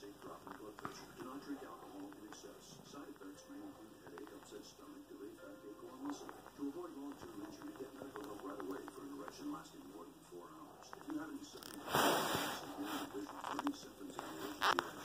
safe dropping blood pressure. Do not drink alcohol in excess. Side effects may include headache, upset stomach, delayed fat, or muscle. To avoid long-term injury, get medical help right away for an erection lasting more than four hours. If you have any symptoms, any symptoms, any symptoms, any symptoms,